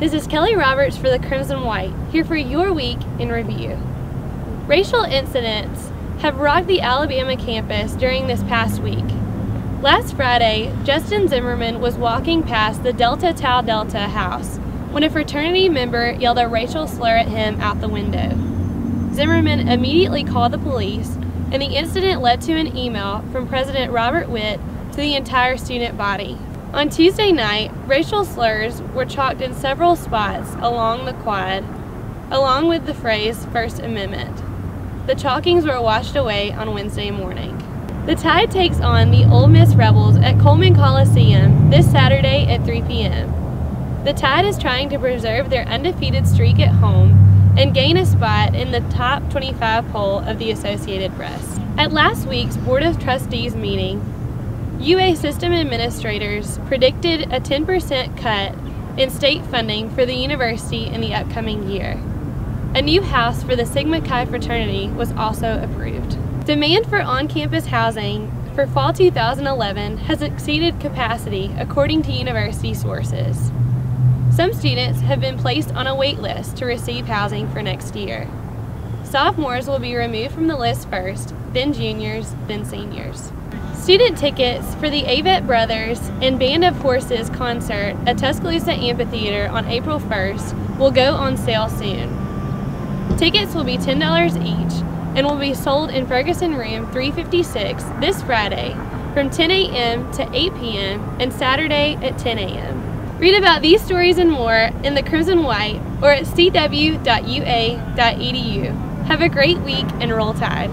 This is Kelly Roberts for the Crimson White, here for your week in review. Racial incidents have rocked the Alabama campus during this past week. Last Friday, Justin Zimmerman was walking past the Delta Tau Delta house when a fraternity member yelled a racial slur at him out the window. Zimmerman immediately called the police, and the incident led to an email from President Robert Witt to the entire student body. On Tuesday night, racial slurs were chalked in several spots along the quad, along with the phrase First Amendment. The chalkings were washed away on Wednesday morning. The Tide takes on the Ole Miss Rebels at Coleman Coliseum this Saturday at 3 p.m. The Tide is trying to preserve their undefeated streak at home and gain a spot in the top 25 poll of the Associated Press. At last week's Board of Trustees meeting, UA system administrators predicted a 10% cut in state funding for the university in the upcoming year. A new house for the Sigma Chi fraternity was also approved. Demand for on campus housing for fall 2011 has exceeded capacity according to university sources. Some students have been placed on a wait list to receive housing for next year. Sophomores will be removed from the list first, then juniors, then seniors. Student tickets for the Avett Brothers and Band of Horses concert at Tuscaloosa Amphitheater on April 1st will go on sale soon. Tickets will be $10 each and will be sold in Ferguson Room 356 this Friday from 10 a.m. to 8 p.m. and Saturday at 10 a.m. Read about these stories and more in the Crimson White or at cw.ua.edu. Have a great week and roll tide.